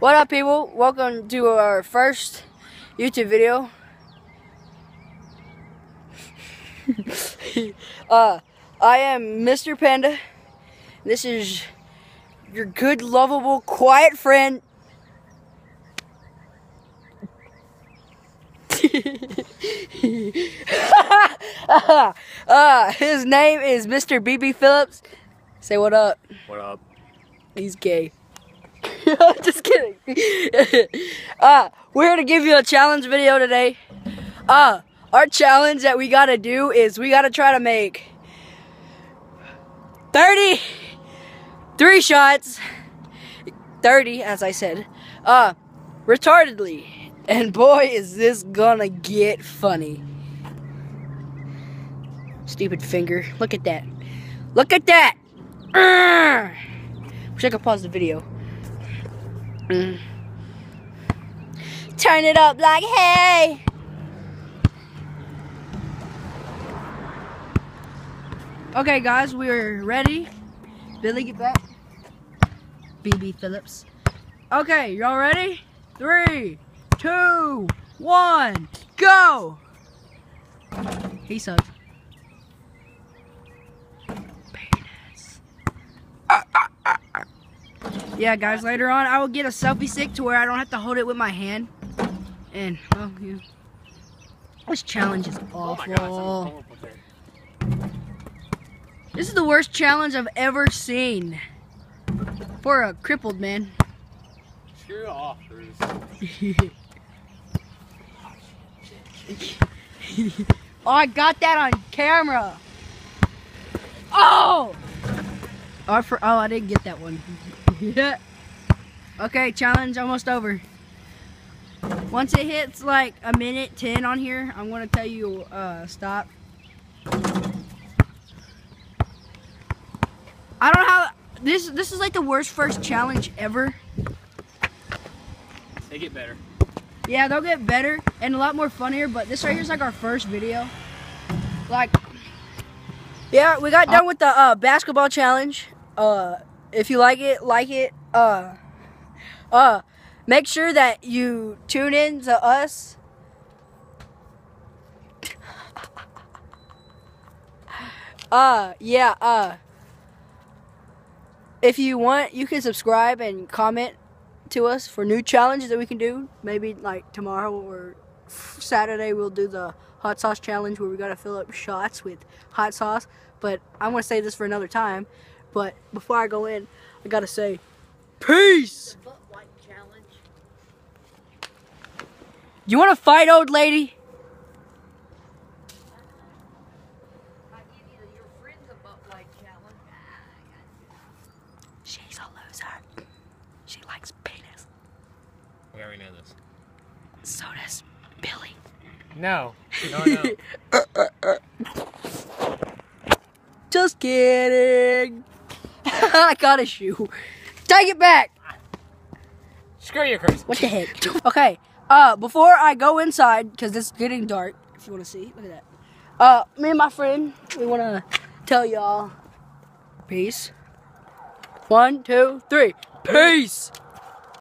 What up, people? Welcome to our first YouTube video. uh, I am Mr. Panda. This is your good, lovable, quiet friend. uh, his name is Mr. BB Phillips. Say what up. What up? He's gay. Just kidding. uh, we're here to give you a challenge video today. Uh, our challenge that we gotta do is we gotta try to make 30 three shots. 30 as I said. Uh retardedly. And boy is this gonna get funny. Stupid finger. Look at that. Look at that. Urgh. wish I could pause the video Mm. turn it up like hey Okay, guys, we're ready. Billy, get back. BB Phillips. Okay, y'all ready? Three, two, one, go! He sucks. Yeah, guys, later on, I will get a selfie stick to where I don't have to hold it with my hand. And, well, yeah. This challenge is Oh awful. my god, something's up there. This is the worst challenge I've ever seen for a crippled man. Screw off, oh, I got that on camera. Oh! Oh, I, for, oh, I didn't get that one. yeah. Okay, challenge almost over. Once it hits like a minute 10 on here, I'm going to tell you uh, stop. I don't know how this this is like the worst first challenge ever. They get better. Yeah, they'll get better and a lot more funnier, but this right here is like our first video. Like, yeah, we got done with the uh, basketball challenge. Uh, if you like it, like it. Uh, uh, make sure that you tune in to us. Uh, yeah, uh, if you want, you can subscribe and comment to us for new challenges that we can do. Maybe like tomorrow or Saturday we'll do the hot sauce challenge where we gotta fill up shots with hot sauce. But I'm gonna say this for another time. But before I go in, I gotta say, peace. You want to fight, old lady? She's a loser. She likes penis. We already know this. So does Billy. No. No, no. Just kidding. I got a shoe. Take it back. Screw you, Chris. What the heck? Okay. Uh, before I go inside, because it's getting dark. If you want to see, look at that. Uh, me and my friend, we want to tell y'all, peace. One, two, three, peace.